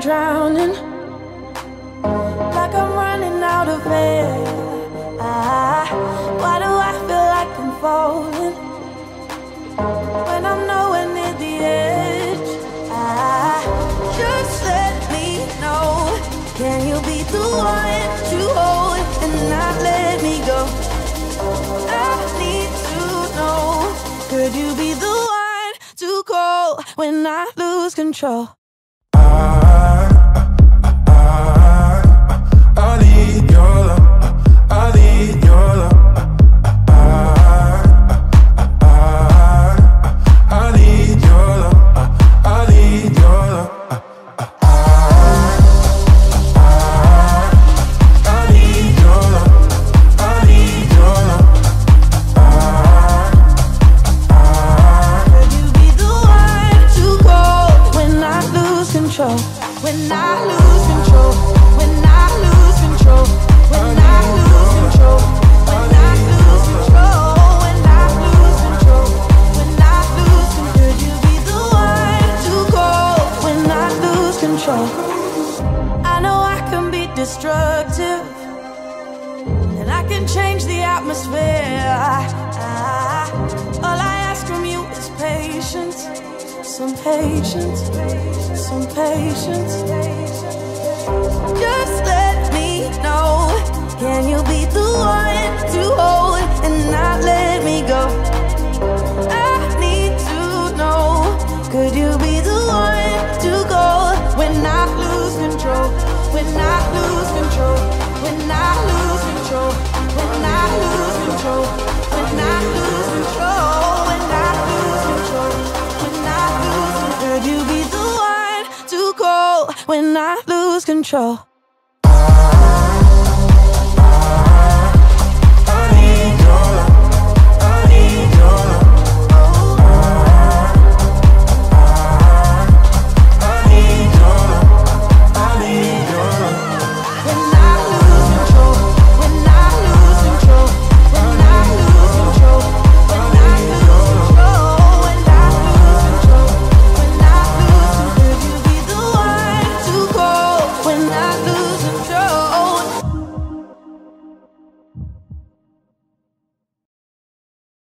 drowning, like I'm running out of air. Ah, why do I feel like I'm falling when I'm nowhere near the edge? Ah, just let me know. Can you be the one to hold and not let me go? I need to know. Could you be the one to call when I lose control? I control? When I lose control. When I lose control. When I lose control. When I lose control. When I lose control. When I lose control. Could you be the one to call when I lose control? I know I can be destructive. And I can change the atmosphere. Ah, all I ask from you. Some patience. Some patience. Just let me know. Can you be the one to hold and not let me go? I need to know. Could you be the one to go when I lose control? When I lose control? When I lose control?